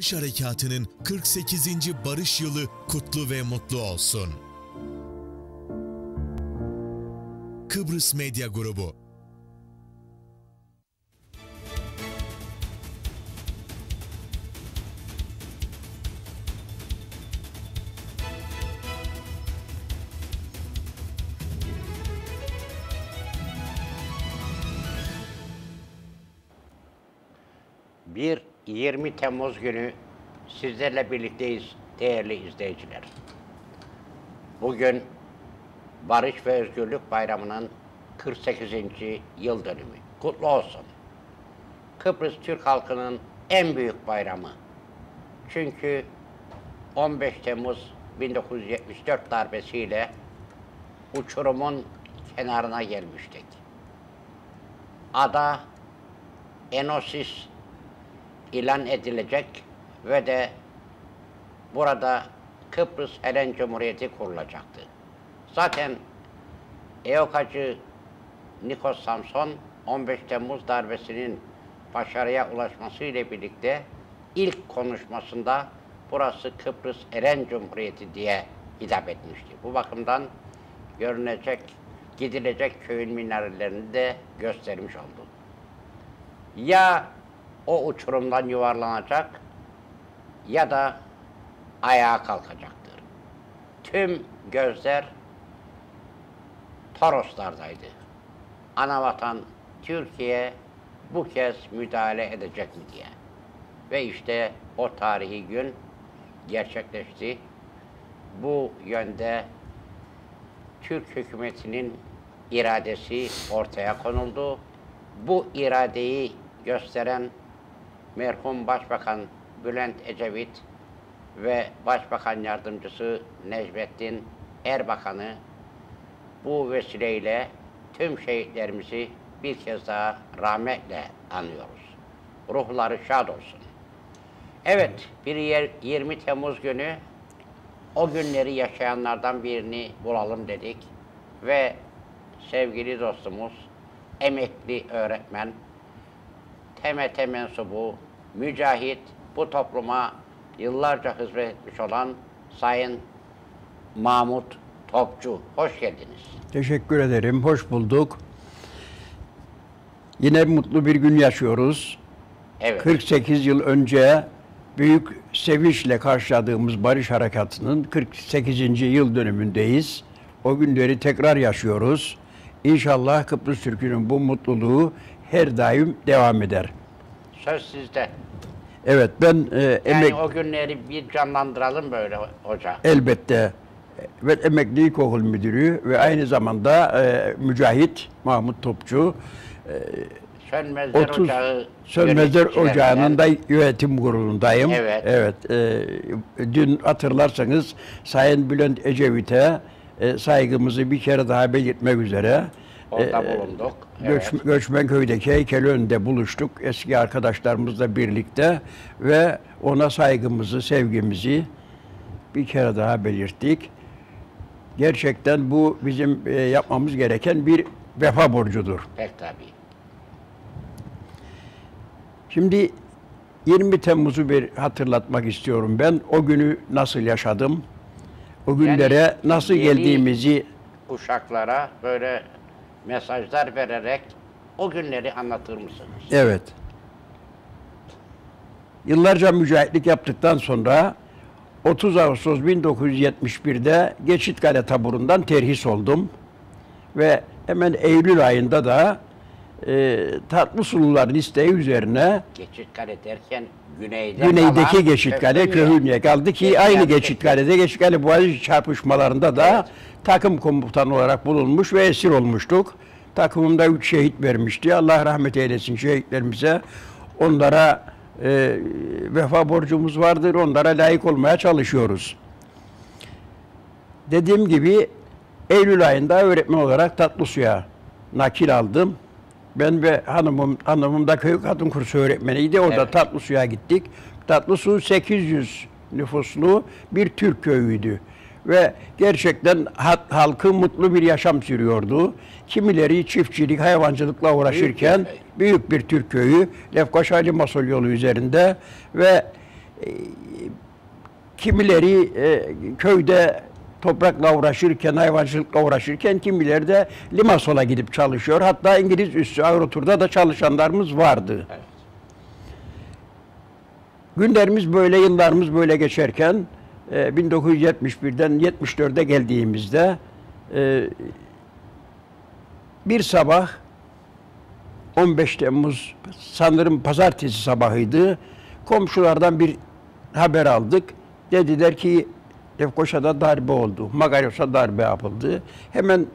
Barış Harekatı'nın 48. Barış Yılı kutlu ve mutlu olsun. Kıbrıs Medya Grubu Bir 20 Temmuz günü sizlerle birlikteyiz değerli izleyiciler. Bugün Barış ve Özgürlük Bayramı'nın 48. yıl dönümü. Kutlu olsun. Kıbrıs Türk halkının en büyük bayramı. Çünkü 15 Temmuz 1974 darbesiyle uçurumun kenarına gelmiştik. Ada Enosis ilan edilecek ve de burada Kıbrıs Helen Cumhuriyeti kurulacaktı. Zaten EOKACı Nikos Samson 15 Temmuz darbesinin başarıya ulaşması ile birlikte ilk konuşmasında burası Kıbrıs Eren Cumhuriyeti diye hitap etmişti. Bu bakımdan görünecek, gidilecek köyün minarelerini de göstermiş oldu. Ya o uçurumdan yuvarlanacak ya da ayağa kalkacaktır. Tüm gözler Toroslardaydı. Anavatan Türkiye bu kez müdahale edecek mi diye. Ve işte o tarihi gün gerçekleşti. Bu yönde Türk hükümetinin iradesi ortaya konuldu. Bu iradeyi gösteren merhum Başbakan Bülent Ecevit ve Başbakan Yardımcısı Necmettin Erbakan'ı bu vesileyle tüm şehitlerimizi bir kez daha rahmetle anıyoruz. Ruhları şad olsun. Evet, bir yer 20 Temmuz günü o günleri yaşayanlardan birini bulalım dedik ve sevgili dostumuz, emekli öğretmen, TMT mensubu, mücahit, bu topluma yıllarca hizmet etmiş olan Sayın Mahmut Topçu. Hoş geldiniz. Teşekkür ederim. Hoş bulduk. Yine mutlu bir gün yaşıyoruz. Evet. 48 yıl önce büyük sevinçle karşıladığımız Barış Harekatı'nın 48. yıl dönümündeyiz. O günleri tekrar yaşıyoruz. İnşallah Kıbrıs Türk'ünün bu mutluluğu her daim devam eder. Söz sizde. Evet ben e, Yani emek o günleri bir canlandıralım böyle hoca. elbette ve emekli ilkokul müdürü ve aynı zamanda e, mücahit Mahmut Topçu Sönmezler 30 Ocağı Sönmezler Ocağı'nın da yönetim kurulundayım. Evet. Evet. e, dün hatırlarsanız Sayın Bülent Ecevit'e e, saygımızı bir kere daha belirtmek üzere Orada e, bulunduk. Göç, Evet. Göçmenköy'deki heykel önünde buluştuk eski arkadaşlarımızla birlikte ve ona saygımızı, sevgimizi bir kere daha belirttik. Gerçekten bu bizim e, yapmamız gereken bir vefa borcudur. Pek tabii. Şimdi 20 Temmuz'u bir hatırlatmak istiyorum ben. O günü nasıl yaşadım? O günlere Yani nasıl geldiğimizi Uşaklara böyle mesajlar vererek o günleri anlatır mısınız? evet. Yıllarca mücahitlik yaptıktan sonra 30 Ağustos 1971'de Geçitkale taburundan terhis oldum. Ve hemen Eylül ayında da e, tatlı sulular listeyi üzerine Geçitkale derken güneyden Güneydeki kalan Geçitkale? Köhünye kaldı ki Geçitkale- aynı Geçitkale'de Geçitkale Boğaziçi çarpışmalarında da Evet. takım komutanı olarak bulunmuş ve esir olmuştuk. Takımımda üç şehit vermişti. Allah rahmet eylesin şehitlerimize. Onlara e, vefa borcumuz vardır. Onlara layık olmaya çalışıyoruz. Dediğim gibi Eylül ayında öğretmen olarak Tatlısu'ya nakil aldım. Ben ve hanımım, hanımım da köy kadın kursu öğretmeniydi. Orada Evet. Tatlısu'ya gittik. Tatlısu 800 nüfuslu bir Türk köyüydü. Ve gerçekten ha- halkı mutlu bir yaşam sürüyordu. Kimileri çiftçilik, hayvancılıkla uğraşırken büyük bir Türk köyü Lefkoşa Limasol yolu üzerinde ve kimileri e, köyde toprakla uğraşırken, hayvancılıkla uğraşırken kimileri de Limasol'a gidip çalışıyor. Hatta İngiliz üssü Avrotur'da da çalışanlarımız vardı. Evet. Günlerimiz böyle, yıllarımız böyle geçerken e, 1971'den 74'e geldiğimizde e, bir sabah 15 Temmuz sanırım pazartesi sabahıydı. Komşulardan bir haber aldık. Dediler ki Lefkoşa'da darbe oldu. Magaryos'a darbe yapıldı. Hemen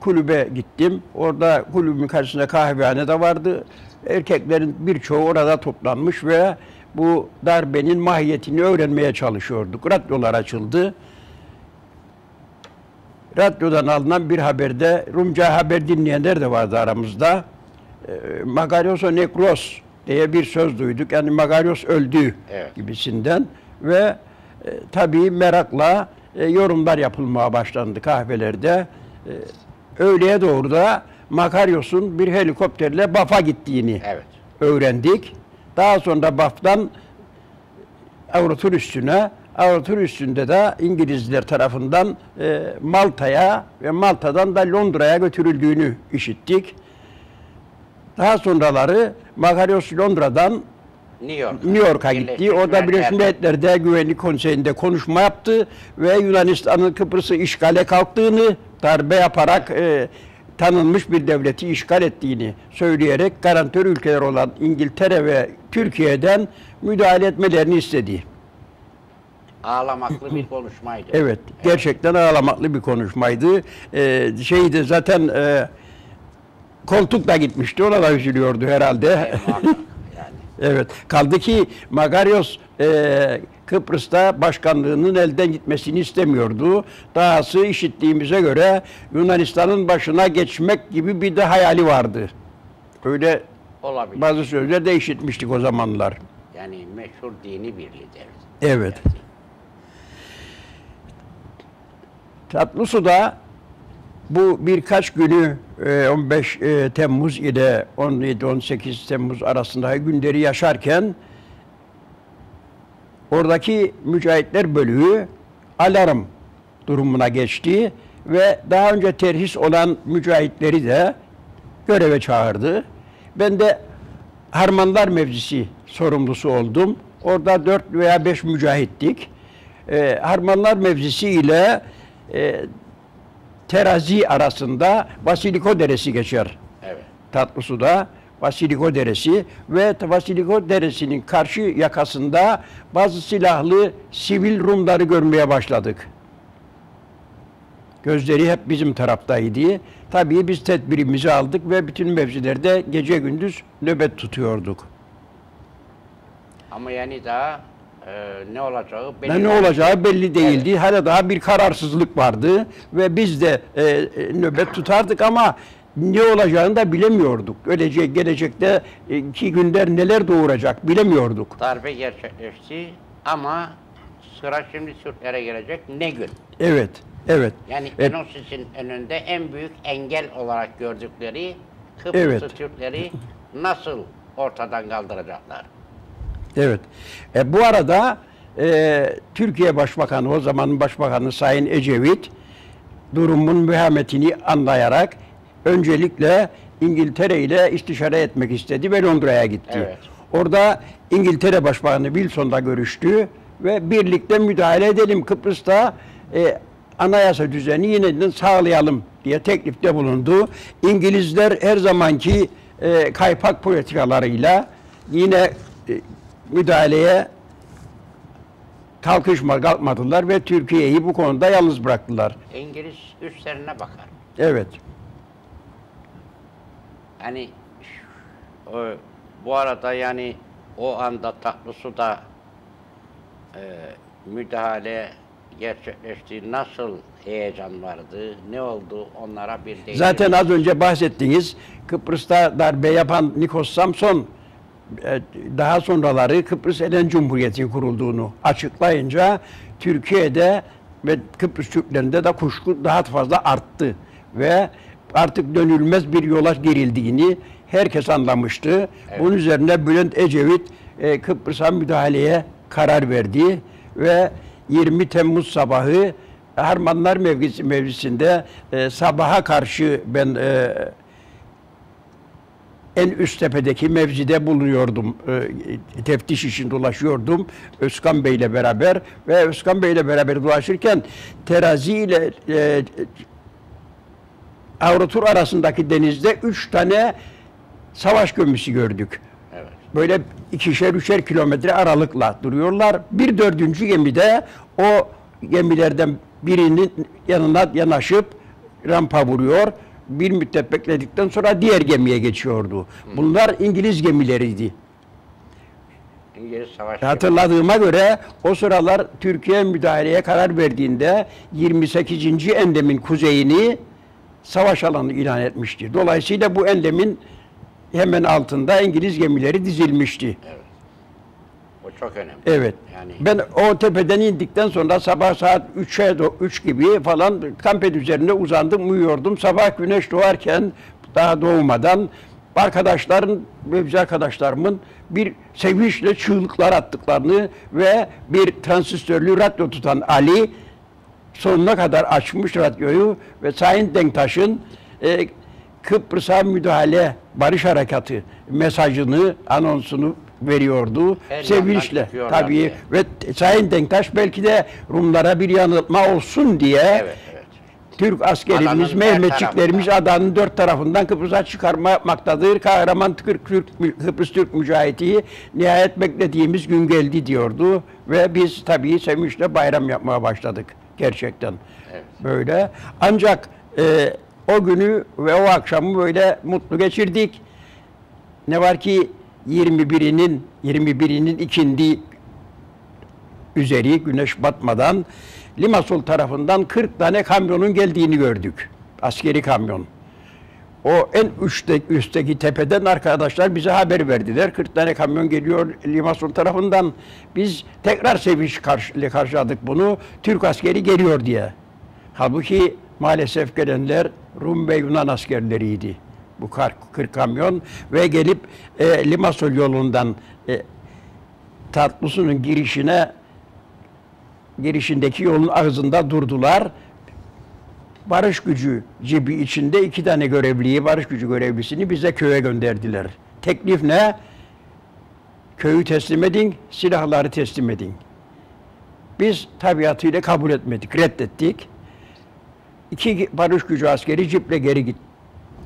kulübe gittim. Orada kulübün karşısında kahvehane de vardı. Erkeklerin birçoğu orada toplanmış ve bu darbenin mahiyetini öğrenmeye çalışıyorduk. Radyolar açıldı. Radyodan alınan bir haberde Rumca haber dinleyenler de vardı aramızda. E, Magaryoso nekros diye bir söz duyduk. Yani Magaryos öldü Evet. gibisinden ve e, tabii merakla e, yorumlar yapılmaya başlandı kahvelerde. E, öğleye doğru da Makaryos'un bir helikopterle Baf'a gittiğini Evet. öğrendik. Daha sonra Baf'tan Avrutur üstüne, Avrutur üstünde de İngilizler tarafından e, Malta'ya ve Malta'dan da Londra'ya götürüldüğünü işittik. Daha sonraları Makarios Londra'dan New York. New York'a gitti. Orada Birleşmiş Milletler. Milletler'de Güvenlik Konseyi'nde konuşma yaptı ve Yunanistan'ın Kıbrıs'ı işgale kalktığını, darbe yaparak e, tanınmış bir devleti işgal ettiğini söyleyerek garantör ülkeler olan İngiltere ve Türkiye'den müdahale etmelerini istedi. Ağlamaklı bir konuşmaydı. Evet, gerçekten ağlamaklı bir konuşmaydı. Ee, şeydi zaten e, koltuk da gitmişti, ona da üzülüyordu herhalde. Yani. Evet. Kaldı ki Magaryos e, Kıbrıs'ta başkanlığının elden gitmesini istemiyordu. Dahası işittiğimize göre Yunanistan'ın başına geçmek gibi bir de hayali vardı. Öyle Olabilir. bazı sözler de işitmiştik o zamanlar. Yani meşhur dini bir lider. Evet. Tatlısu'da bu birkaç günü 15 e, Temmuz ile 17-18 Temmuz arasındaki günleri yaşarken oradaki mücahitler bölüğü alarm durumuna geçti ve daha önce terhis olan mücahitleri de göreve çağırdı. Ben de Harmanlar Mevzisi sorumlusu oldum. Orada dört veya beş mücahittik. Ee, Harmanlar Mevzisi ile e, Terazi arasında Vasiliko Deresi geçer. Evet. Tatlısu'da Vasiliko Deresi ve Vasiliko Deresi'nin karşı yakasında bazı silahlı sivil Rumları görmeye başladık. Gözleri hep bizim taraftaydı. Tabii biz tedbirimizi aldık ve bütün mevzilerde gece gündüz nöbet tutuyorduk. Ama yani daha e, ne olacağı belli Ne, olacağı belli değildi. Hala daha bir kararsızlık vardı ve biz de e, e, nöbet tutardık ama ne olacağını da bilemiyorduk. Öylece gelecekte e, iki günler neler doğuracak bilemiyorduk. Darbe gerçekleşti ama sıra şimdi Türklere gelecek ne gün? Evet, evet. Yani Evet. Enosis'in önünde en büyük engel olarak gördükleri Kıbrıslı Evet. Türkleri nasıl ortadan kaldıracaklar? Evet. E, bu arada e, Türkiye Başbakanı, o zamanın Başbakanı Sayın Ecevit, durumun mühametini anlayarak öncelikle İngiltere ile istişare etmek istedi ve Londra'ya gitti. Evet. Orada İngiltere Başbakanı Wilson'la görüştü ve birlikte müdahale edelim Kıbrıs'ta e, anayasa düzeni yeniden sağlayalım diye teklifte bulundu. İngilizler her zamanki e, kaypak politikalarıyla yine e, müdahaleye kalkışma kalkmadılar ve Türkiye'yi bu konuda yalnız bıraktılar. İngiliz üstlerine bakar. Evet. Hani o, bu arada yani o anda tatlısu da e, müdahale gerçekleşti. Nasıl heyecan vardı? Ne oldu? Onlara bir değinelim. Zaten az önce bahsettiğiniz Kıbrıs'ta darbe yapan Nikos Samson daha sonraları Kıbrıs Elen Cumhuriyeti kurulduğunu açıklayınca Türkiye'de ve Kıbrıs Türklerinde de kuşku daha fazla arttı ve artık dönülmez bir yola girildiğini herkes anlamıştı. Bunun üzerine Bülent Ecevit e, Kıbrıs'a müdahaleye karar verdi ve 20 Temmuz sabahı Harmanlar mevkisi mevzisinde e, sabaha karşı ben e, en üst tepedeki mevzide bulunuyordum. E, teftiş için dolaşıyordum Özkan Bey ile beraber ve Özkan Bey ile beraber dolaşırken terazi ile e, Avrutur arasındaki denizde üç tane savaş gemisi gördük. Evet. Böyle ikişer üçer kilometre aralıkla duruyorlar. Bir dördüncü gemide o gemilerden birinin yanına yanaşıp rampa vuruyor. Bir müddet bekledikten sonra diğer gemiye geçiyordu. Bunlar İngiliz gemileriydi. İngiliz savaş Hatırladığıma göre o sıralar Türkiye müdahaleye karar verdiğinde 28. endemin kuzeyini savaş alanı ilan etmişti. Dolayısıyla bu endemin hemen altında İngiliz gemileri dizilmişti. O çok önemli. Evet. Yani Ben o tepeden indikten sonra sabah saat 3'e 3 gibi falan kampet üzerinde uzandım, uyuyordum. Sabah güneş doğarken daha doğmadan arkadaşların, mevzi arkadaşlarımın bir sevinçle çığlıklar attıklarını ve bir transistörlü radyo tutan Ali sonuna kadar açmış radyoyu ve Sayın Denktaş'ın e, Kıbrıs'a müdahale barış harekatı mesajını, anonsunu veriyordu. Her Sevinçle tabii diye. ve Sayın Denktaş belki de Rumlara bir yanıltma olsun diye evet evet. Türk askerimiz, Mehmetçiklerimiz adanın dört tarafından Kıbrıs'a çıkarma yapmaktadır. Kahraman Türk, Türk, Kıbrıs Türk mücahidi nihayet beklediğimiz gün geldi diyordu. Ve biz tabii sevinçle bayram yapmaya başladık gerçekten. Evet. Böyle. Ancak e, o günü ve o akşamı böyle mutlu geçirdik. Ne var ki 21'inin 21'inin ikindi üzeri güneş batmadan Limassol tarafından 40 tane kamyonun geldiğini gördük. Askeri kamyon. O en üstte, üstteki tepeden arkadaşlar bize haber verdiler. 40 tane kamyon geliyor Limassol tarafından. Biz tekrar sevinç karşı, karşıladık bunu. Türk askeri geliyor diye. Halbuki maalesef gelenler Rum ve Yunan askerleriydi. Bu kar- 40 kamyon ve gelip e, Limassol yolundan e, Tatlısu'nun girişine girişindeki yolun ağzında durdular. Barış gücü cebi içinde iki tane görevliyi, barış gücü görevlisini bize köye gönderdiler. Teklif ne? Köyü teslim edin, silahları teslim edin. Biz tabiatıyla kabul etmedik, reddettik. İki barış gücü askeri ciple geri git-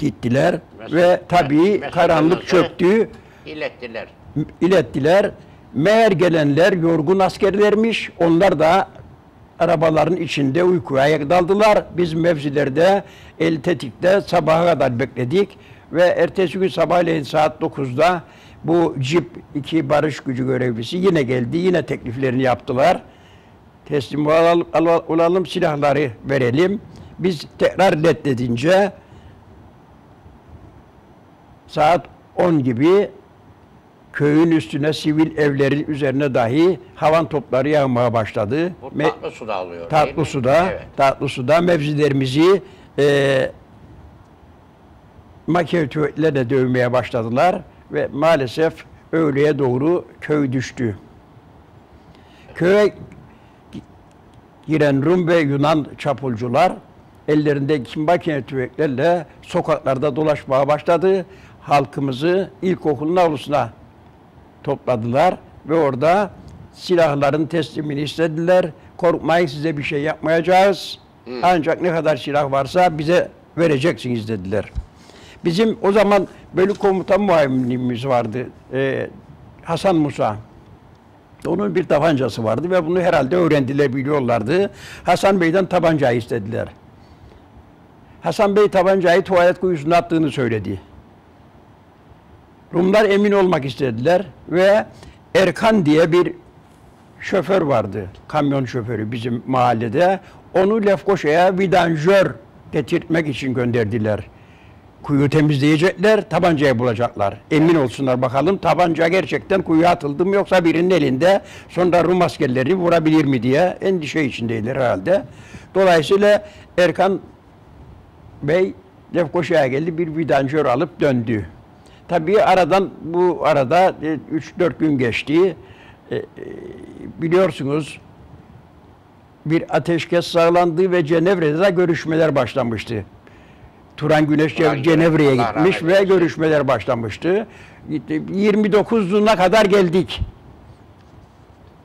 gittiler ve tabii karanlık çöktü İlettiler. ilettiler. Meğer gelenler yorgun askerlermiş. Onlar da arabaların içinde uykuya daldılar. Biz mevzilerde el tetikte sabaha kadar bekledik. Ve ertesi gün sabahleyin saat 9'da bu cip iki barış gücü görevlisi yine geldi. Yine tekliflerini yaptılar. Teslim olalım, al- olalım silahları verelim. Biz tekrar reddedince saat 10 gibi köyün üstüne sivil evlerin üzerine dahi havan topları yağmaya başladı. Bu Me- tatlı suda alıyor. tatlı suda, Evet. tatlı suda mevzilerimizi e, makine tüfeklerle dövmeye başladılar ve maalesef öğleye doğru köy düştü. Köye gi- giren Rum ve Yunan çapulcular ellerindeki makine tüfeklerle sokaklarda dolaşmaya başladı. Halkımızı ilkokulun avlusuna topladılar ve orada silahların teslimini istediler. Korkmayın size bir şey yapmayacağız. Ancak ne kadar silah varsa bize vereceksiniz dediler. Bizim o zaman bölük komutan muavinimiz vardı. Ee, Hasan Musa. Onun bir tabancası vardı ve bunu herhalde öğrendiler, biliyorlardı. Hasan Bey'den tabancayı istediler. Hasan Bey tabancayı tuvalet kuyusuna attığını söyledi. Rumlar emin olmak istediler ve Erkan diye bir şoför vardı. Kamyon şoförü bizim mahallede. Onu Lefkoşa'ya vidanjör getirtmek için gönderdiler. Kuyu temizleyecekler, tabancayı bulacaklar. Emin olsunlar bakalım tabanca gerçekten kuyuya atıldı mı yoksa birinin elinde sonra Rum askerleri vurabilir mi diye endişe içindeydiler herhalde. Dolayısıyla Erkan Bey Lefkoşa'ya geldi bir vidanjör alıp döndü. Tabii aradan bu arada 3-4 gün geçti. e, e, biliyorsunuz bir ateşkes sağlandı ve Cenevre'de de görüşmeler başlamıştı. Turan Güneş Cenevre'ye gitmiş ve görüşmeler başlamıştı. Gitti, 29'una kadar geldik.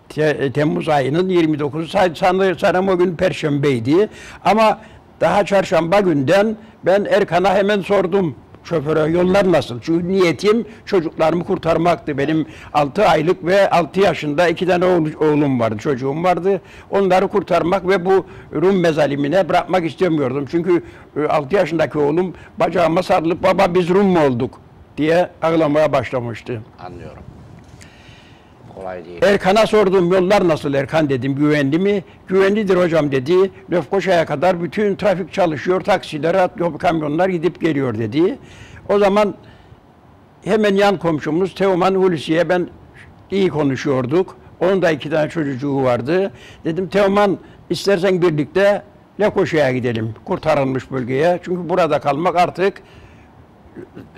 Te- Temmuz ayının 29'u Sa- sanırım, sanırım o gün Perşembeydi. Ama daha çarşamba günden ben Erkan'a hemen sordum şoföre yollar nasıl? Çünkü niyetim çocuklarımı kurtarmaktı. Benim 6 aylık ve 6 yaşında iki tane oğlu- oğlum vardı, çocuğum vardı. Onları kurtarmak ve bu Rum mezalimine bırakmak istemiyordum. Çünkü 6 yaşındaki oğlum bacağıma sarılıp baba biz Rum mu olduk diye ağlamaya başlamıştı. Anlıyorum. Kolay değil. Erkan'a sordum yollar nasıl Erkan dedim güvenli mi? Güvenlidir hocam dedi. Lefkoşa'ya kadar bütün trafik çalışıyor. Taksiler, at- kamyonlar gidip geliyor dedi. O zaman hemen yan komşumuz Teoman Hulusi'ye ben iyi konuşuyorduk. Onun da iki tane çocuğu vardı. Dedim Teoman istersen birlikte Lefkoşa'ya gidelim. Kurtarılmış bölgeye. Çünkü burada kalmak artık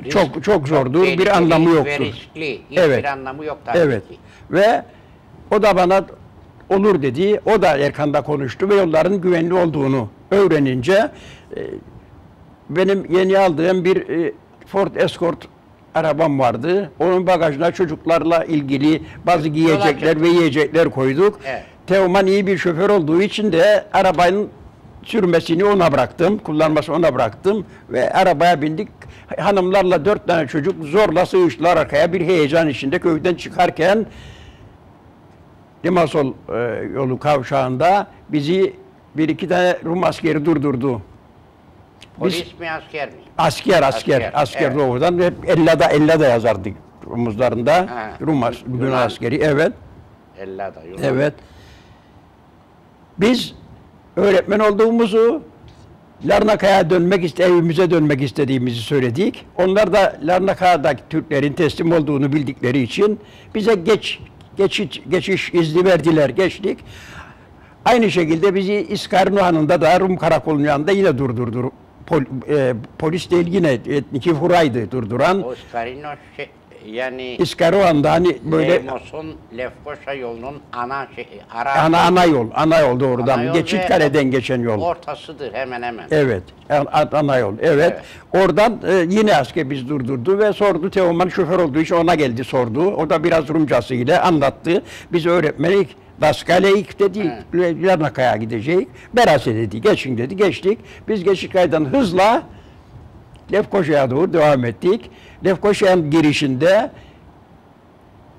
çok çok zordur. bir tehlikeli anlamı ve yoktur. riskli. Hiçbir Evet. anlamı yok tabii Evet. ki. Ve o da bana olur dedi. O da Erkan'da konuştu ve yolların güvenli olduğunu öğrenince e, benim yeni aldığım bir e, Ford Escort arabam vardı. Onun bagajına çocuklarla ilgili bazı giyecekler ve yiyecekler koyduk. Evet. Teoman iyi bir şoför olduğu için de arabanın sürmesini ona bıraktım. Kullanması ona bıraktım. Ve arabaya bindik. Hanımlarla dört tane çocuk zorla sığıştılar arkaya. Bir heyecan içinde köyden çıkarken Limasol e, yolu kavşağında bizi bir iki tane Rum askeri durdurdu. Polis mi asker mi? Asker, asker, Asker, asker, evet. doğrudan hep Ella'da, Ella'da yazardı omuzlarında. Ha, Rum as- Yunan Yunan. askeri, evet. Ella da Yunan. Evet. Biz öğretmen olduğumuzu Larnaka'ya dönmek iste evimize dönmek istediğimizi söyledik. Onlar da Larnaka'daki Türklerin teslim olduğunu bildikleri için bize geç geçiş, geçiş izni verdiler. Geçtik. Aynı şekilde bizi İskarnuhan'ında da Rum karakolunun yanında yine durdurdu. Pol, e, polis değil yine etniki Furay'dı durduran. O Skarino şey, yani İskarnuhan'da hani böyle Lemos'un Lefkoşa yolunun ana şey, ara ana ana yol, ana yol doğrudan Ana yol Geçitkale'den ve geçen yol. Ortasıdır hemen hemen. Evet, an- ana yol. Evet. Oradan e, yine asker biz durdurdu ve sordu. Teoman şoför olduğu için ona geldi sordu. O da biraz Rumcası ile anlattı. Biz öğretmenik Daskaleik dedi. Larnaka'ya gidecek. Berase dedi. Geçin dedi. Geçtik. Biz Geçitkale'den hızla Lefkoşa'ya doğru devam ettik. Lefkoşa'nın girişinde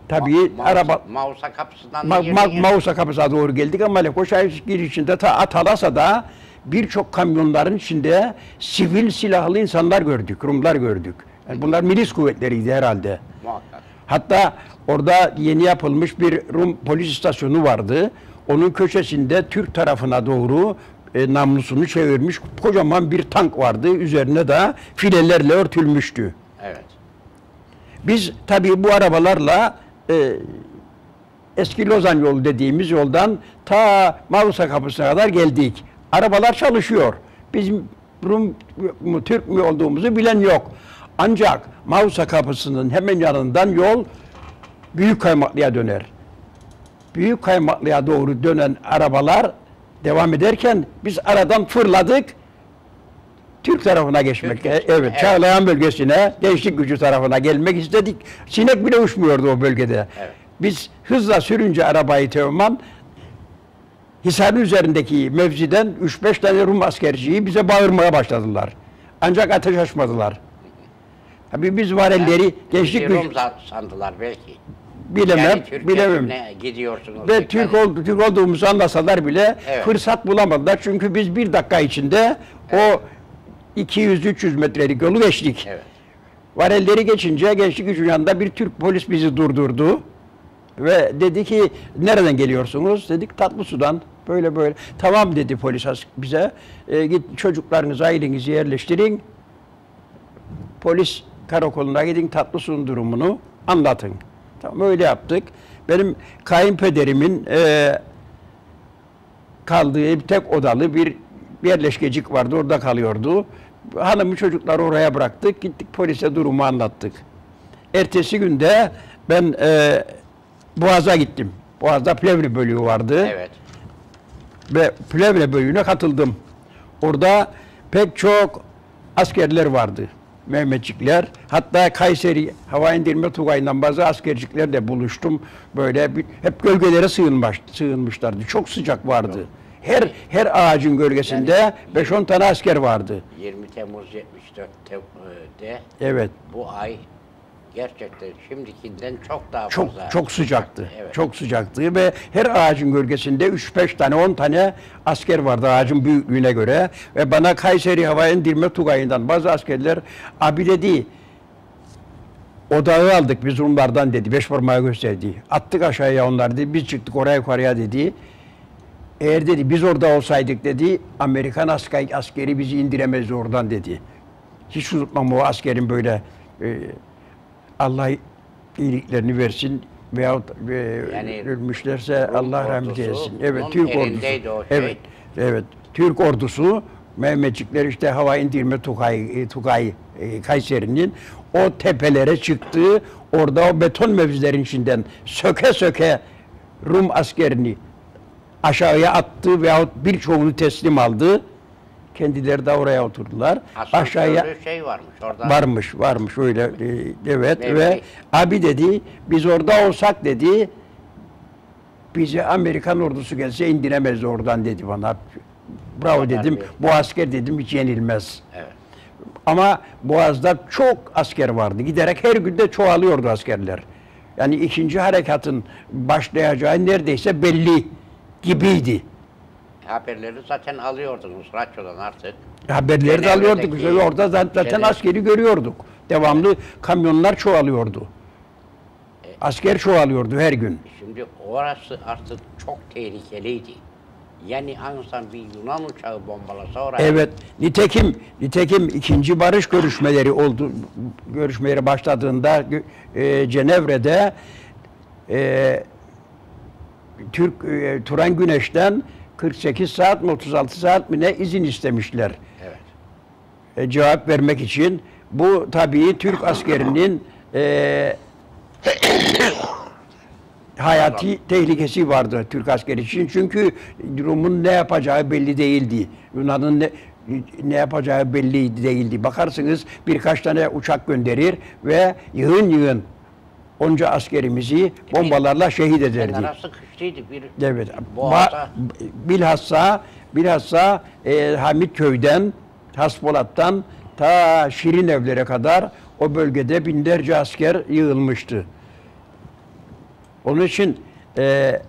tabii Ma- araba Mausa- kapısından Ma- Ma-. Mausa kapısına doğru geldik ama Lefkoşa girişinde ta Atalasa'da birçok kamyonların içinde sivil silahlı insanlar gördük, Rumlar gördük. Yani bunlar milis kuvvetleriydi herhalde. Muhakkak. Hatta orada yeni yapılmış bir Rum polis istasyonu vardı. Onun köşesinde Türk tarafına doğru e, namlusunu çevirmiş kocaman bir tank vardı. Üzerine de filelerle örtülmüştü. Evet. Biz tabii bu arabalarla e, eski Lozan yolu dediğimiz yoldan ta Mavrusa kapısına kadar geldik. Arabalar çalışıyor. Bizim Rum mu Türk mü olduğumuzu bilen yok. Ancak Mavrusa kapısının hemen yanından yol Büyük Kaymaklı'ya döner. Büyük Kaymaklı'ya doğru dönen arabalar devam ederken biz aradan fırladık. Türk tarafına geçmek. Türk- evet, evet. Çağlayan bölgesine, gençlik gücü tarafına gelmek istedik. Sinek bile uçmuyordu o bölgede. Evet. Biz hızla sürünce arabayı Teoman, Hisar'ın üzerindeki mevziden 3-5 tane Rum askerciyi bize bağırmaya başladılar. Ancak ateş açmadılar. Tabii biz varelleri gençlik Bizi gücü Rum sandılar belki. Bilemem, yani Türkiye bilemem. gidiyorsunuz? Ve Türk, ol, Türk olduğumuzu anlasalar bile Evet. fırsat bulamadılar. Çünkü biz bir dakika içinde o 200-300 metrelik yolu geçtik. Evet. Varelleri geçince gençlik yanında bir Türk polis bizi durdurdu. Ve dedi ki nereden geliyorsunuz? Dedik tatlı sudan. Böyle böyle. Tamam dedi polis bize. "E, git çocuklarınızı ailenizi yerleştirin. Polis karakoluna gidin tatlı suyun durumunu anlatın. Tamam öyle yaptık. Benim kayınpederimin e, kaldığı bir tek odalı bir yerleşkecik vardı. Orada kalıyordu. Hanımı çocukları oraya bıraktık. Gittik polise durumu anlattık. Ertesi günde ben e, Boğaz'a gittim. Boğaz'da Plevne bölüğü vardı. Evet. Ve Plevne bölüğüne katıldım. Orada pek çok askerler vardı. Mehmetçikler. Hatta Kayseri Hava İndirme Tugayı'ndan bazı askerciklerle buluştum. Böyle bir, hep gölgelere sığınmış, sığınmışlardı. Çok sıcak vardı. Her her ağacın gölgesinde 5-10 tane asker vardı. 20 Temmuz 74'te Evet. bu ay gerçekten şimdikinden çok daha Çok fazla. çok sıcaktı. Evet. Çok sıcaktı ve her ağacın gölgesinde 3-5 tane 10 tane asker vardı ağacın büyüklüğüne göre ve bana Kayseri Hava İndirme Tugayı'ndan bazı askerler abi dedi odağı aldık biz Rumlardan dedi. Beş parmağı gösterdi. Attık aşağıya onlar dedi. Biz çıktık oraya yukarıya dedi. Eğer dedi biz orada olsaydık dedi Amerikan asker, askeri bizi indiremezdi oradan dedi. Hiç unutmam o askerin böyle e, Allah iyiliklerini versin veyahut e, Yani ölmüşlerse Rum Allah rahmet eylesin. Evet Türk ordusu. şey. Evet. Evet. Türk ordusu Mehmetçikler işte hava indirme Tugay, e, Tugay e, Kayseri'nin o tepelere çıktı. Orada o beton mevzilerin içinden söke söke Rum askerini aşağıya attı veyahut birçoğunu teslim aldı. Kendileri de oraya oturdular. Aşağıya Aşağıya şey varmış orada. varmış, varmış öyle. e, Evet ve abi dedi biz orada olsak dedi bizi Amerikan ordusu gelse indiremezdi oradan dedi bana. Bravo dedim. Bu asker dedim hiç yenilmez. Evet. Ama Boğaz'da çok asker vardı. Giderek her günde çoğalıyordu askerler. Yani ikinci harekatın başlayacağı neredeyse belli gibiydi. Haberleri zaten alıyordunuz radyodan artık. Haberleri de alıyorduk. Cenevre'deki Orada zaten şeyler- askeri görüyorduk. Devamlı kamyonlar çoğalıyordu. Asker çoğalıyordu her gün. Şimdi orası artık çok tehlikeliydi. Yani insan bir Yunan uçağı bombalasa oraya Evet. Nitekim nitekim ikinci barış görüşmeleri oldu. Görüşmeleri başladığında e, Cenevre'de e, Türk e, Turan Güneş'ten 48 saat mi 36 saat mi ne izin istemişler. Evet. e, cevap vermek için. Bu tabii Türk askerinin e, hayati tehlikesi vardı Türk askeri için. Çünkü Rum'un ne yapacağı belli değildi. Yunan'ın ne, ne yapacağı belli değildi. Bakarsınız birkaç tane uçak gönderir ve yığın yığın onca askerimizi bombalarla şehit ederdi. Kenara sıkıştıydı bir Evet. boğaza. Bilhassa bilhassa e, Hamitköy'den, Haspolat'tan ta Şirin evlere kadar o bölgede binlerce asker yığılmıştı. Onun için e,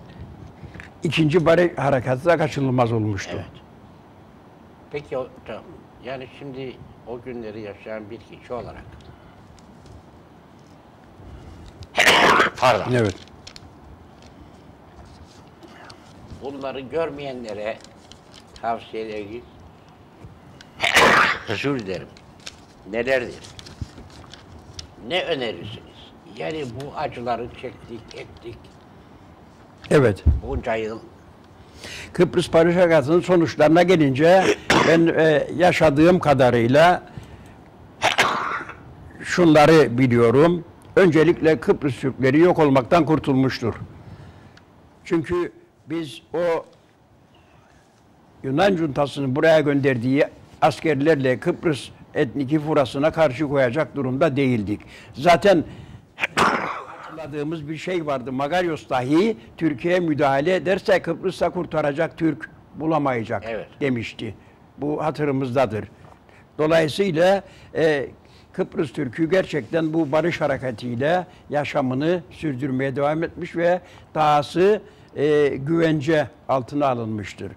ikinci bari harekatı da kaçınılmaz olmuştu. Evet. Peki tamam. yani şimdi o günleri yaşayan bir kişi olarak Pardon. Evet. Bunları görmeyenlere tavsiyeleriniz özür dilerim. Nelerdir? Ne önerirsiniz? Yani bu acıları çektik, ettik Evet. bunca yıl. Kıbrıs Barış Harekatı'nın sonuçlarına gelince ben e, yaşadığım kadarıyla şunları biliyorum. Öncelikle Kıbrıs Türkleri yok olmaktan kurtulmuştur. Çünkü biz o Yunan cuntasının buraya gönderdiği askerlerle Kıbrıs etniki furasına karşı koyacak durumda değildik. Zaten hatırladığımız bir şey vardı. Magaryos dahi Türkiye'ye müdahale ederse Kıbrıs'ta kurtaracak Türk bulamayacak Evet. demişti. Bu hatırımızdadır. Dolayısıyla e, Kıbrıs Türk'ü gerçekten bu barış hareketiyle yaşamını sürdürmeye devam etmiş ve dahası e, güvence altına alınmıştır.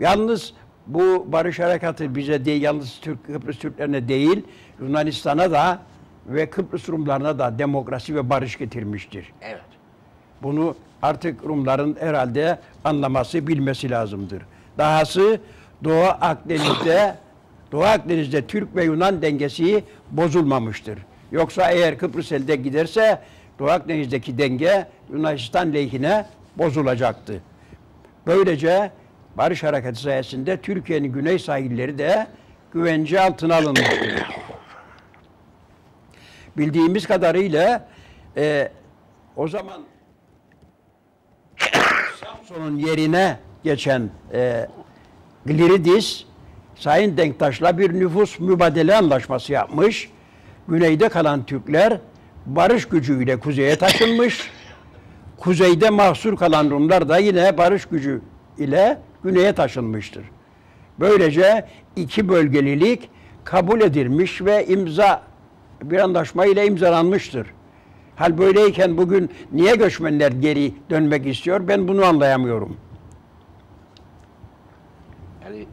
Yalnız bu barış harekatı bize değil, yalnız Türk, Kıbrıs Türklerine değil, Yunanistan'a da ve Kıbrıs Rumlarına da demokrasi ve barış getirmiştir. Evet. Bunu artık Rumların herhalde anlaması, bilmesi lazımdır. Dahası Doğu Akdeniz'de Doğu Akdeniz'de Türk ve Yunan dengesi bozulmamıştır. Yoksa eğer Kıbrıs elde giderse Doğu Akdeniz'deki denge Yunanistan lehine bozulacaktı. Böylece barış hareketi sayesinde Türkiye'nin güney sahilleri de güvence altına alınmıştır. Bildiğimiz kadarıyla e, o zaman Sonun yerine geçen e, Gliridis, Sayın Denktaş'la bir nüfus mübadele anlaşması yapmış. Güneyde kalan Türkler barış gücüyle kuzeye taşınmış. Kuzeyde mahsur kalan Rumlar da yine barış gücü ile güneye taşınmıştır. Böylece iki bölgelilik kabul edilmiş ve imza bir anlaşma ile imzalanmıştır. Hal böyleyken bugün niye göçmenler geri dönmek istiyor? Ben bunu anlayamıyorum. Yani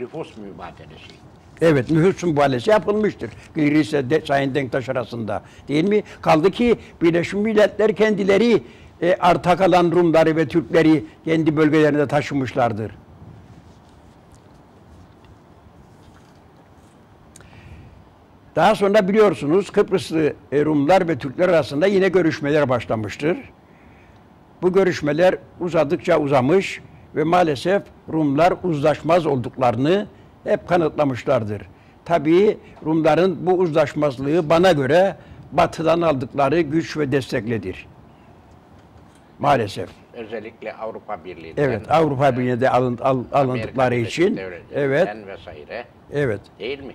nüfus mübadelesi. Evet, nüfus mübadelesi yapılmıştır. Gıyri de Sayın Denktaş arasında. Değil mi? Kaldı ki Birleşmiş Milletler kendileri e, arta kalan Rumları ve Türkleri kendi bölgelerine taşımışlardır. Daha sonra biliyorsunuz Kıbrıslı e, Rumlar ve Türkler arasında yine görüşmeler başlamıştır. Bu görüşmeler uzadıkça uzamış ve maalesef Rumlar uzlaşmaz olduklarını hep kanıtlamışlardır. Tabii Rumların bu uzlaşmazlığı bana göre Batı'dan aldıkları güç ve destekledir. Maalesef. Özellikle Avrupa Birliği'nden. Evet, Avrupa Birliği'ne alın, al- alındıkları için. Evet, vesaire. evet. Değil mi?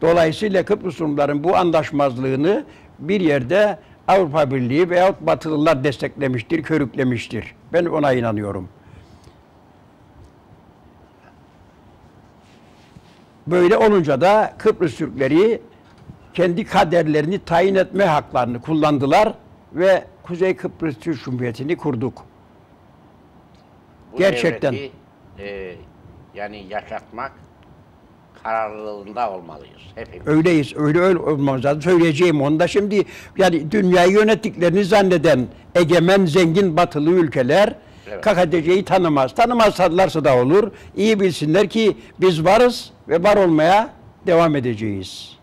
Dolayısıyla Kıbrıs Rumların bu anlaşmazlığını bir yerde Avrupa Birliği veyahut Batılılar desteklemiştir, körüklemiştir. Ben ona inanıyorum. Böyle olunca da Kıbrıs Türkleri kendi kaderlerini tayin etme haklarını kullandılar ve Kuzey Kıbrıs Türk Cumhuriyeti'ni kurduk. Bu Gerçekten. devleti, e, yani yaşatmak kararlılığında olmalıyız hepimiz. Öyleyiz, öyle öyle olmamız lazım. Söyleyeceğim onu da şimdi yani dünyayı yönettiklerini zanneden egemen, zengin batılı ülkeler Evet. KKTC'yi tanımaz. Tanımazlarsa da olur. İyi bilsinler ki biz varız ve var olmaya devam edeceğiz.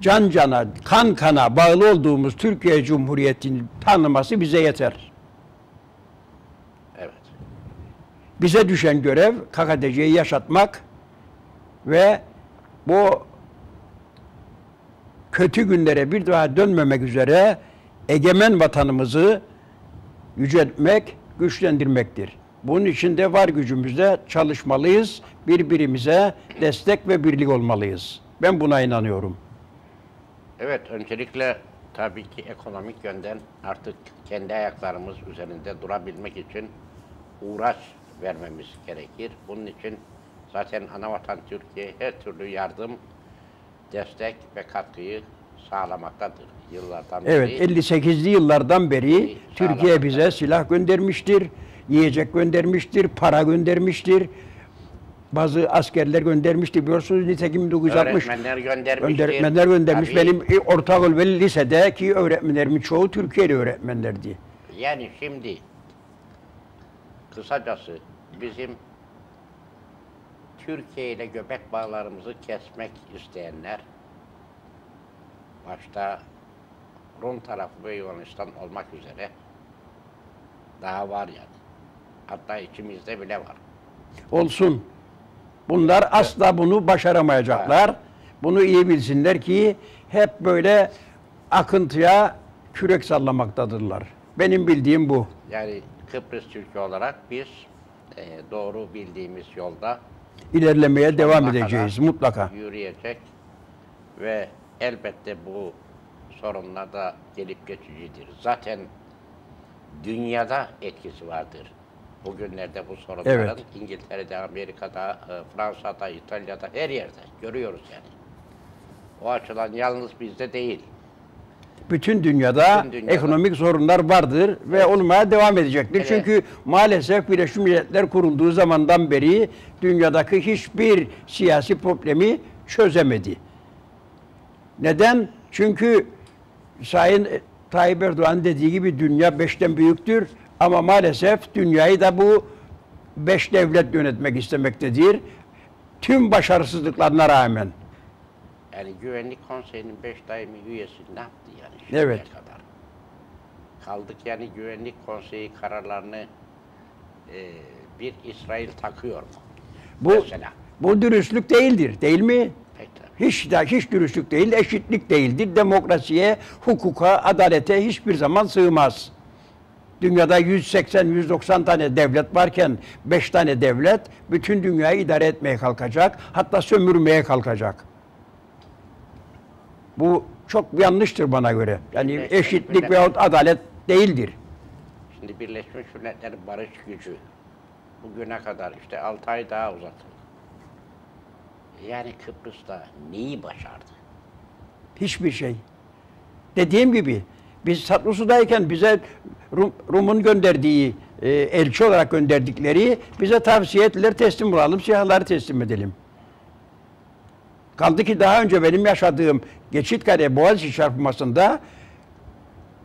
Can cana, kan kana bağlı olduğumuz Türkiye Cumhuriyeti'nin tanıması bize yeter. Evet. Bize düşen görev KKTC'yi yaşatmak ve bu kötü günlere bir daha dönmemek üzere egemen vatanımızı yüceltmek, güçlendirmektir. Bunun için de var gücümüzle çalışmalıyız. Birbirimize destek ve birlik olmalıyız. Ben buna inanıyorum. Evet, öncelikle tabii ki ekonomik yönden artık kendi ayaklarımız üzerinde durabilmek için uğraş vermemiz gerekir. Bunun için zaten Anavatan Türkiye her türlü yardım, destek ve katkıyı sağlamaktadır yıllardan Evet, beri. 58'li yıllardan beri Türkiye bize silah göndermiştir, yiyecek göndermiştir, para göndermiştir. Bazı askerler göndermiştir. Biliyorsunuz nitekim 1960 Öğretmenler göndermiştir. öğretmenler göndermiş. Tabii. Benim ortaokul ve lisedeki öğretmenlerimin çoğu Türkiye'li öğretmenlerdi. Yani şimdi kısacası bizim Türkiye ile göbek bağlarımızı kesmek isteyenler başta Rum tarafı ve Yunanistan olmak üzere daha var yani. Hatta içimizde bile var. Olsun. Bunlar asla bunu başaramayacaklar. Bunu iyi bilsinler ki hep böyle akıntıya kürek sallamaktadırlar. Benim bildiğim bu. Yani Kıbrıs Türk'ü olarak biz e, doğru bildiğimiz yolda İlerlemeye devam edeceğiz mutlaka. Yürüyecek ve elbette bu sorunlar da gelip geçicidir. Zaten dünyada etkisi vardır. Bugünlerde bu sorunların Evet. İngiltere'de, Amerika'da, e, Fransa'da, İtalya'da her yerde görüyoruz yani. O açıdan yalnız bizde değil. Bütün dünyada, Bütün dünyada. ekonomik sorunlar vardır ve olmaya devam edecektir. Evet. Çünkü maalesef Birleşmiş Milletler kurulduğu zamandan beri dünyadaki hiçbir siyasi problemi çözemedi. Neden? Çünkü Sayın Tayyip Erdoğan dediği gibi dünya beşten büyüktür ama maalesef dünyayı da bu beş devlet yönetmek istemektedir. Tüm başarısızlıklarına rağmen. Yani Güvenlik Konseyi'nin beş daimi üyesi ne yaptı yani şimdiye Evet. kadar? Kaldık yani Güvenlik Konseyi kararlarını e, bir İsrail takıyor mu? Bu Mesela. bu dürüstlük değildir, değil mi? Hiç de hiç dürüstlük değil, eşitlik değildir. Demokrasiye, hukuka, adalete hiçbir zaman sığmaz. Dünyada 180-190 tane devlet varken 5 tane devlet bütün dünyayı idare etmeye kalkacak. Hatta sömürmeye kalkacak. Bu çok yanlıştır bana göre. Yani Birleşmiş eşitlik Milletler- veyahut adalet değildir. Şimdi Birleşmiş Milletler barış gücü bugüne kadar işte 6 ay daha uzatıldı. Yani Kıbrıs'ta neyi başardı? Hiçbir şey. Dediğim gibi biz Satlusu'dayken bize Rum, Rum'un gönderdiği e, elçi olarak gönderdikleri bize tavsiye ettiler teslim olalım, silahları teslim edelim. Kaldı ki daha önce benim yaşadığım Geçitkale Boğaziçi çarpmasında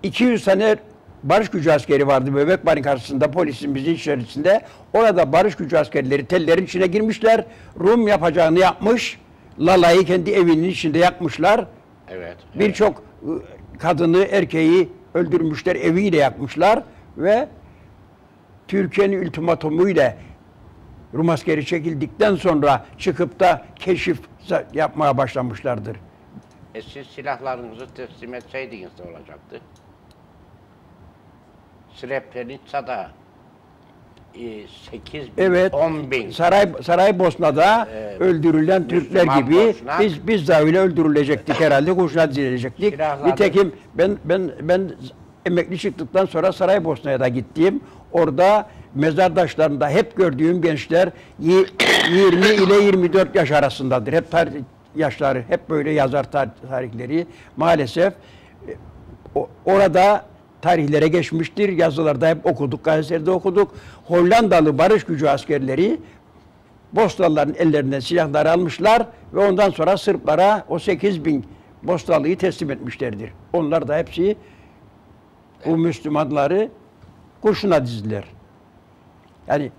200 tane barış gücü askeri vardı Bebek Barın karşısında polisin bizim içerisinde. Orada barış gücü askerleri tellerin içine girmişler. Rum yapacağını yapmış. Lala'yı kendi evinin içinde yakmışlar. Evet. evet. Birçok ı, kadını, erkeği öldürmüşler, eviyle yakmışlar ve Türkiye'nin ultimatomuyla Rum askeri çekildikten sonra çıkıp da keşif yapmaya başlamışlardır. E siz silahlarınızı teslim etseydiniz de olacaktı. Srebrenica'da e, 8 bin, Evet. 10 bin. Saray Saraybosna'da Evet. öldürülen Türkler Müslüman gibi Bosna. biz biz de öyle öldürülecektik herhalde, kurşuna dizilecektik. Nitekim ben ben ben emekli çıktıktan sonra Saraybosna'ya da gittim. Orada mezar taşlarında hep gördüğüm gençler yi- 20 ile 24 yaş arasındadır. Hep tarih yaşları, hep böyle yazar tar- tarihleri. Maalesef e, orada tarihlere geçmiştir. Yazılarda hep okuduk, gazetelerde okuduk. Hollandalı barış gücü askerleri Bosnalıların ellerinden silahları almışlar ve ondan sonra Sırplara o 8 bin Bosnalıyı teslim etmişlerdir. Onlar da hepsi bu Müslümanları kurşuna dizdiler. Yani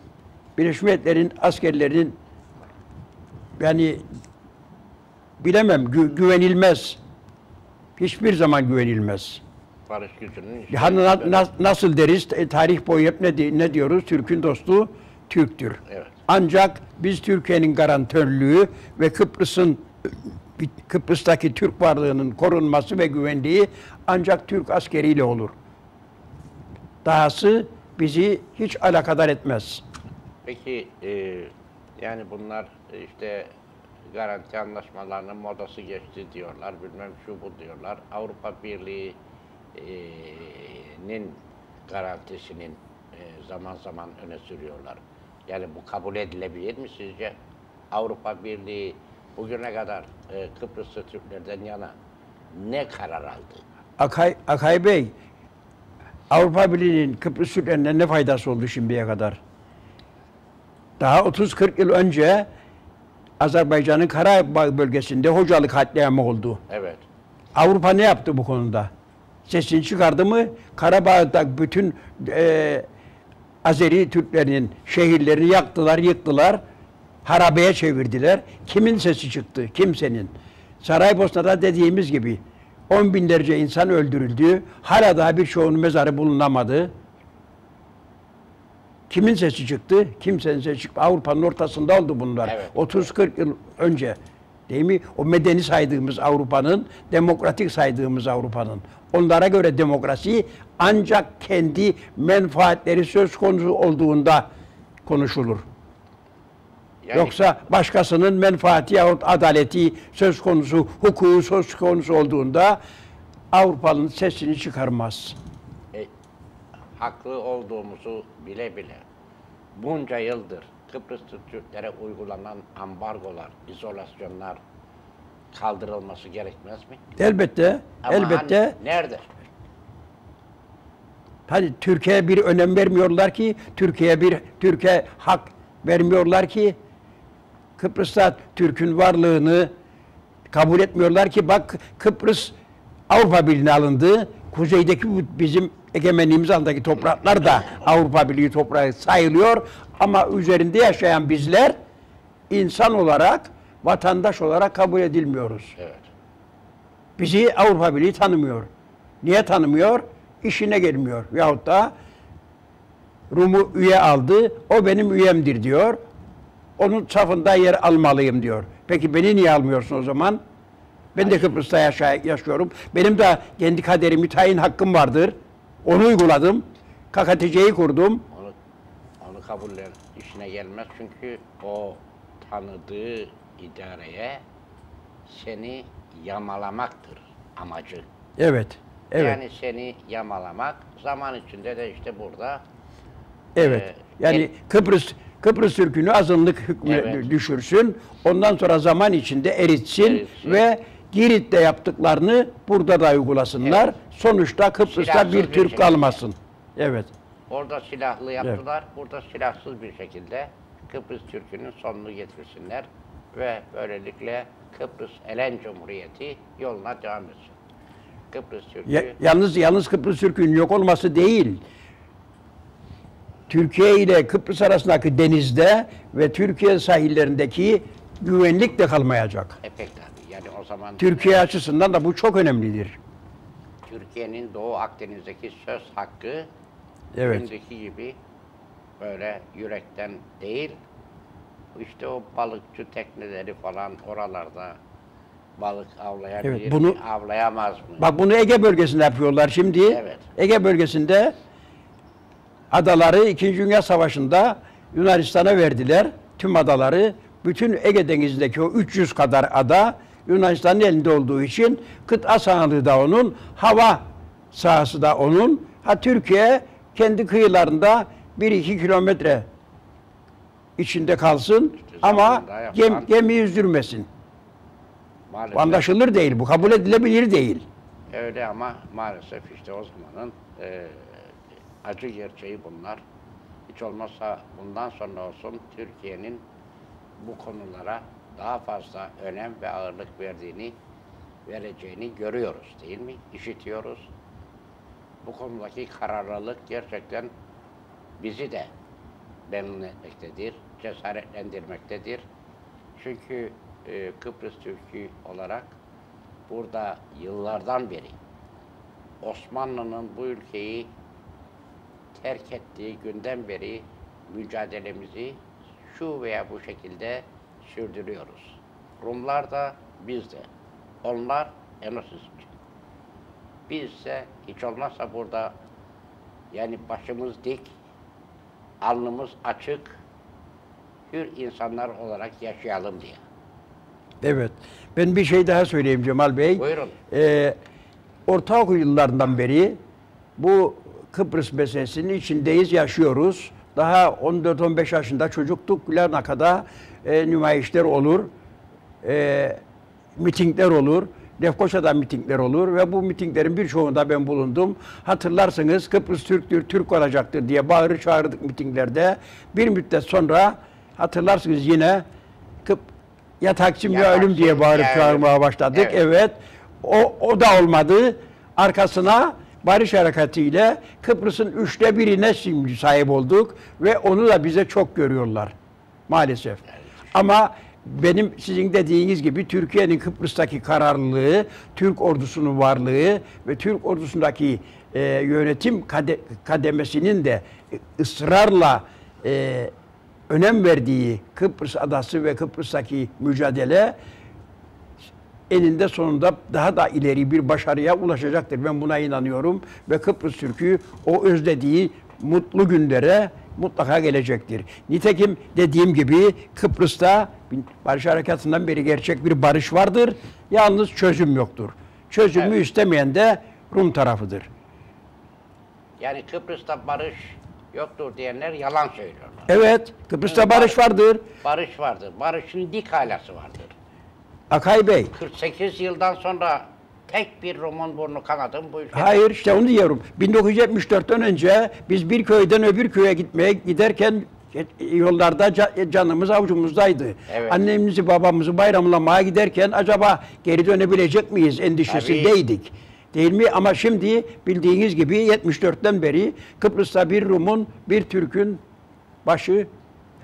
Birleşmiş Milletler'in askerlerinin yani bilemem gü- güvenilmez. Hiçbir zaman güvenilmez. Barış gücünün Hani na- na- nasıl deriz? E, tarih boyu hep ne, ne diyoruz? Türk'ün dostu Türk'tür. Evet. Ancak biz Türkiye'nin garantörlüğü ve Kıbrıs'ın Kıbrıs'taki Türk varlığının korunması ve güvenliği ancak Türk askeriyle olur. Dahası bizi hiç alakadar etmez. Peki e, yani bunlar e, işte garanti anlaşmalarının modası geçti diyorlar, bilmem şu bu diyorlar. Avrupa Birliği'nin garantisinin zaman zaman öne sürüyorlar. Yani bu kabul edilebilir mi sizce? Avrupa Birliği bugüne kadar e, Kıbrıslı Türklerden yana ne karar aldı? Akay, Akay Bey, Avrupa Birliği'nin Kıbrıs Türklerine ne faydası oldu şimdiye kadar? Daha 30-40 yıl önce Azerbaycan'ın Karabağ bölgesinde Hocalı katliamı oldu. Evet. Avrupa ne yaptı bu konuda? Sesini çıkardı mı? Karabağ'da bütün e, Azeri Türklerinin şehirlerini yaktılar, yıktılar. Harabeye çevirdiler. Kimin sesi çıktı? Kimsenin. Saraybosna'da dediğimiz gibi on binlerce insan öldürüldü. Hala daha birçoğunun mezarı bulunamadı. Kimin sesi çıktı? Kimsenin sesi çıktı. Avrupa'nın ortasında oldu bunlar. Evet. 30-40 yıl önce. Değil mi? O medeni saydığımız Avrupa'nın, demokratik saydığımız Avrupa'nın. Onlara göre demokrasi ancak kendi menfaatleri söz konusu olduğunda konuşulur. Yani Yoksa başkasının menfaati yahut adaleti söz konusu, hukuku söz konusu olduğunda Avrupa'nın sesini çıkarmaz. e, haklı olduğumuzu bile bile bunca yıldır Kıbrıslı Türklere uygulanan ambargolar, izolasyonlar kaldırılması gerekmez mi? Elbette, Ama elbette hani nerede? Hani Türkiye'ye bir önem vermiyorlar ki, Türkiye'ye bir Türkiye hak vermiyorlar ki, Kıbrıs'ta Türk'ün varlığını kabul etmiyorlar ki bak Kıbrıs Avrupa Birliği'ne alındı. Kuzeydeki bu bizim egemenliğimiz altındaki topraklar da Avrupa Birliği toprağı sayılıyor. Ama üzerinde yaşayan bizler insan olarak, vatandaş olarak kabul edilmiyoruz. Evet. Bizi Avrupa Birliği tanımıyor. Niye tanımıyor? İşine gelmiyor. Yahut da Rum'u üye aldı, o benim üyemdir diyor. Onun safında yer almalıyım diyor. Peki beni niye almıyorsun o zaman? Ben de Kıbrıs'ta yaşıyorum. Benim de kendi kaderimi tayin hakkım vardır. Onu uyguladım. KKTC'yi kurdum. Onu, onu kabuller işine gelmez çünkü o tanıdığı idareye seni yamalamaktır amacı. Evet. Evet. Yani seni yamalamak zaman içinde de işte burada evet. e, Yani el- Kıbrıs Kıbrıs Türk'ünü azınlık hükmüne Evet. düşürsün. Ondan sonra zaman içinde eritsin, Eritsin. ve Girit'te yaptıklarını burada da uygulasınlar. Evet. Sonuçta Kıbrıs'ta Silahsız bir bir Türk şekilde. kalmasın. Evet. orada silahlı yaptılar, burada silahsız bir şekilde Kıbrıs Türk'ünün sonunu getirsinler ve böylelikle Kıbrıs Elen Cumhuriyeti yoluna devam etsin. Kıbrıs Türk'ü Ya- yalnız yalnız Kıbrıs Türk'ün yok olması değil. Türkiye ile Kıbrıs arasındaki denizde ve Türkiye sahillerindeki güvenlik de kalmayacak. tabii. Yani o zaman Türkiye açısından da bu çok önemlidir. Türkiye'nin Doğu Akdeniz'deki söz hakkı Evet. Şimdiki gibi böyle yürekten değil, işte o balıkçı tekneleri falan oralarda balık avlayabilir Evet, mi, bunu- avlayamaz mı? Bak bunu Ege bölgesinde yapıyorlar şimdi. Evet. Ege bölgesinde adaları 2. Dünya Savaşı'nda Yunanistan'a verdiler. Tüm adaları. Bütün Ege Denizi'ndeki o 300 kadar ada Yunanistan'ın elinde olduğu için kıta sahanlığı da onun, hava sahası da onun. Ha Türkiye kendi kıyılarında 1-2 kilometre içinde kalsın ama gem, gemi yüzdürmesin. maalesef anlaşılır değil, bu kabul edilebilir değil. öyle ama maalesef işte o zamanın e, acı gerçeği bunlar. Hiç olmazsa bundan sonra olsun Türkiye'nin bu konulara daha fazla önem ve ağırlık verdiğini, vereceğini görüyoruz değil mi? İşitiyoruz. Bu konudaki kararlılık gerçekten bizi de memnun etmektedir, cesaretlendirmektedir. Çünkü e, Kıbrıs Türk'ü olarak burada yıllardan beri Osmanlı'nın bu ülkeyi terk ettiği günden beri mücadelemizi şu veya bu şekilde sürdürüyoruz. Rumlar da biz de. Onlar Enosisçi. Biz ise hiç olmazsa burada yani başımız dik, alnımız açık, hür insanlar olarak yaşayalım diye. Evet. Ben bir şey daha söyleyeyim Cemal Bey. Buyurun. Ee, ortaokul yıllarından beri bu Kıbrıs meselesinin içindeyiz, yaşıyoruz. Daha 14-15 yaşında çocuktuk. Larnaka'da e, nümayişler olur, e, mitingler olur. Lefkoşa'da mitingler olur ve bu mitinglerin birçoğunda ben bulundum. Hatırlarsınız Kıbrıs Türktür, Türk olacaktır diye bağırır çağırdık mitinglerde. Bir müddet sonra hatırlarsınız yine Kıp ya Taksim ya, Ya ölüm diye bağırıp ya çağırmaya başladık. Evet. Evet. O, o da olmadı. Arkasına Barış Harekatı ile Kıbrıs'ın üçte birine sahip olduk ve onu da bize çok görüyorlar maalesef. Ama benim sizin dediğiniz gibi Türkiye'nin Kıbrıs'taki kararlılığı, Türk ordusunun varlığı ve Türk ordusundaki e, yönetim kade- kademesinin de ısrarla e, önem verdiği Kıbrıs adası ve Kıbrıs'taki mücadele eninde sonunda daha da ileri bir başarıya ulaşacaktır. Ben buna inanıyorum ve Kıbrıs Türk'ü o özlediği mutlu günlere mutlaka gelecektir. Nitekim dediğim gibi Kıbrıs'ta Barış Harekatı'ndan beri gerçek bir barış vardır. Yalnız çözüm yoktur. Çözümü Evet. istemeyen de Rum tarafıdır. Yani Kıbrıs'ta barış yoktur diyenler yalan söylüyorlar. Evet, Kıbrıs'ta Evet, barış vardır. Barış vardır. Barışın dik halası vardır. Akay Bey, 48 yıldan sonra tek bir Rum'un burnu kanadı mı bu ülkede? Hayır işte onu diyorum. 1974'ten önce biz bir köyden öbür köye gitmeye giderken yollarda ca- canımız avucumuzdaydı. Evet. Annemizi babamızı bayramlamaya giderken acaba geri dönebilecek miyiz endişesindeydik. Değil mi? Ama şimdi bildiğiniz gibi 74'ten beri Kıbrıs'ta bir Rum'un, bir Türk'ün başı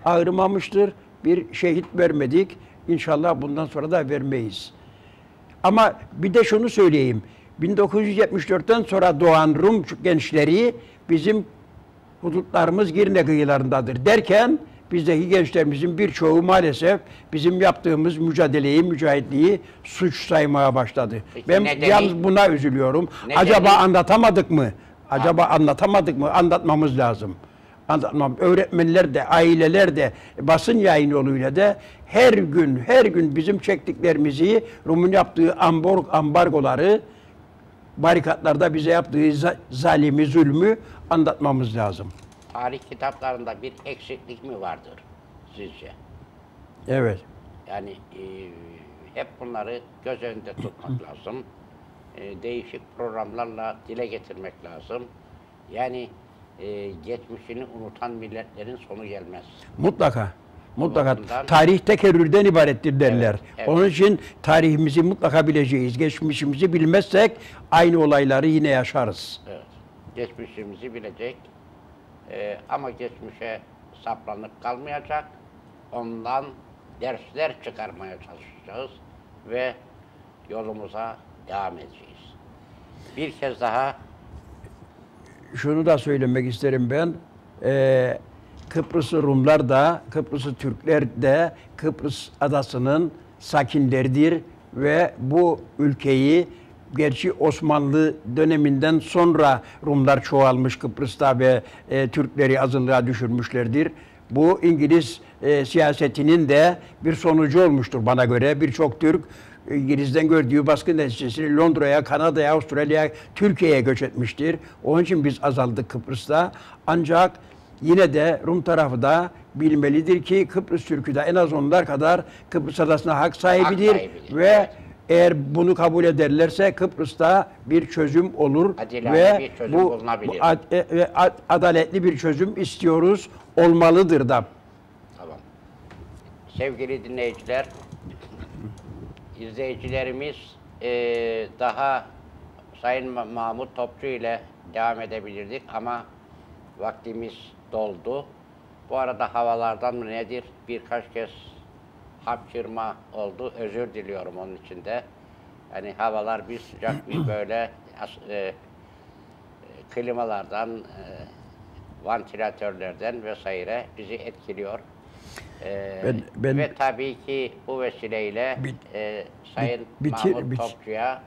ağrımamıştır. Bir şehit vermedik. İnşallah bundan sonra da vermeyiz. Ama bir de şunu söyleyeyim. 1974'ten sonra doğan Rum gençleri bizim hudutlarımız Girne kıyılarındadır derken bizdeki gençlerimizin birçoğu maalesef bizim yaptığımız mücadeleyi, mücahitliği suç saymaya başladı. Peki ben nedeni? yalnız buna üzülüyorum. Nedeni? Acaba anlatamadık mı? Acaba anlatamadık mı? Anlatmamız lazım. Anlatmam. Öğretmenler de, aileler de, basın yayın yoluyla da her gün, her gün bizim çektiklerimizi, Rum'un yaptığı ambar, ambargoları, barikatlarda bize yaptığı za- zalimi, zulmü anlatmamız lazım. Tarih kitaplarında bir eksiklik mi vardır sizce? Evet. Yani e, hep bunları göz önünde tutmak lazım. E, değişik programlarla dile getirmek lazım. Yani e, geçmişini unutan milletlerin sonu gelmez. Mutlaka. Mutlaka. bakımdan- Tarih tekerrürden ibarettir derler. Evet, evet. Onun için tarihimizi mutlaka bileceğiz. Geçmişimizi bilmezsek aynı olayları yine yaşarız. Evet. Geçmişimizi bilecek. E, ama geçmişe saplanıp kalmayacak. Ondan dersler çıkarmaya çalışacağız ve yolumuza devam edeceğiz. Bir kez daha Şunu da söylemek isterim ben. Ee, Kıbrıslı Rumlar da, Kıbrıslı Türkler de Kıbrıs adasının sakinleridir ve bu ülkeyi gerçi Osmanlı döneminden sonra Rumlar çoğalmış Kıbrıs'ta ve e, Türkleri azınlığa düşürmüşlerdir. Bu İngiliz e, siyasetinin de bir sonucu olmuştur bana göre. Birçok Türk İngiliz'den gördüğü baskı neticesinde Londra'ya, Kanada'ya, Avustralya'ya, Türkiye'ye göç etmiştir. Onun için biz azaldık Kıbrıs'ta. Ancak yine de Rum tarafı da bilmelidir ki Kıbrıs Türk'ü de en az onlar kadar Kıbrıs adasına hak sahibidir. sahibidir, Ve evet. eğer bunu kabul ederlerse Kıbrıs'ta bir çözüm olur Adilane ve bir çözüm bu, bulunabilir. bu ad- e- ve ad- adaletli bir çözüm istiyoruz. Olmalıdır da. Tamam. Sevgili dinleyiciler, izleyicilerimiz eee, daha Sayın Ma- Mahmut Topçu ile devam edebilirdik ama vaktimiz doldu. Bu arada havalardan mı nedir birkaç kez hapşırma oldu. Özür diliyorum onun için de. Yani havalar bir sıcak bir böyle as- eee, klimalardan, eee, vantilatörlerden vesaire bizi etkiliyor. Ee, Ben- ben- ve tabii ki bu vesileyle Bit- e, Sayın bitir- Mahmut bit- Topçu'ya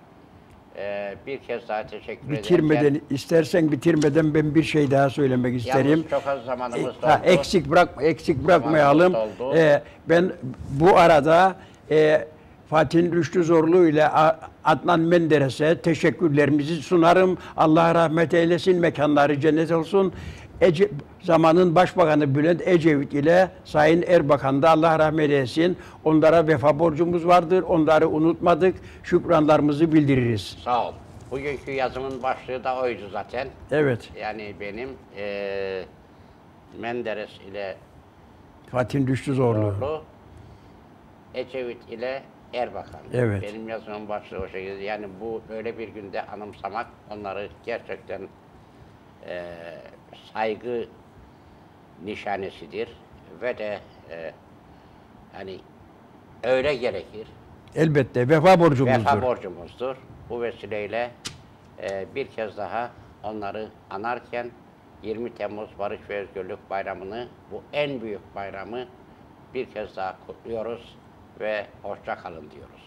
e, bir kez daha teşekkür Bitirmeden, ederim. istersen bitirmeden ben bir şey daha söylemek isterim. Yalnız çok az zamanımız doldu. Ha, eksik bırak eksik bırakmayalım. Doldu. Ee, ben bu arada e, Fatih Rüştü Zorlu ile Adnan Menderes'e teşekkürlerimizi sunarım. Allah rahmet eylesin, mekanları cennet olsun. Ece, zamanın Başbakanı Bülent Ecevit ile Sayın Erbakan da Allah rahmet eylesin. Onlara vefa borcumuz vardır. Onları unutmadık. Şükranlarımızı bildiririz. Sağ ol. Bugünkü yazımın başlığı da oydu zaten. Evet. Yani benim e, Menderes ile Fatih Rüştü Zorlu. Zorlu, Ecevit ile Erbakan. Evet. Benim yazımın başlığı o şekilde. Yani bu böyle bir günde anımsamak onları gerçekten e, saygı nişanesidir ve de e, hani öyle gerekir. Elbette vefa borcumuzdur. Vefa borcumuzdur. Bu vesileyle e, bir kez daha onları anarken 20 Temmuz Barış ve Özgürlük Bayramı'nı, bu en büyük bayramı bir kez daha kutluyoruz ve hoşça kalın diyoruz.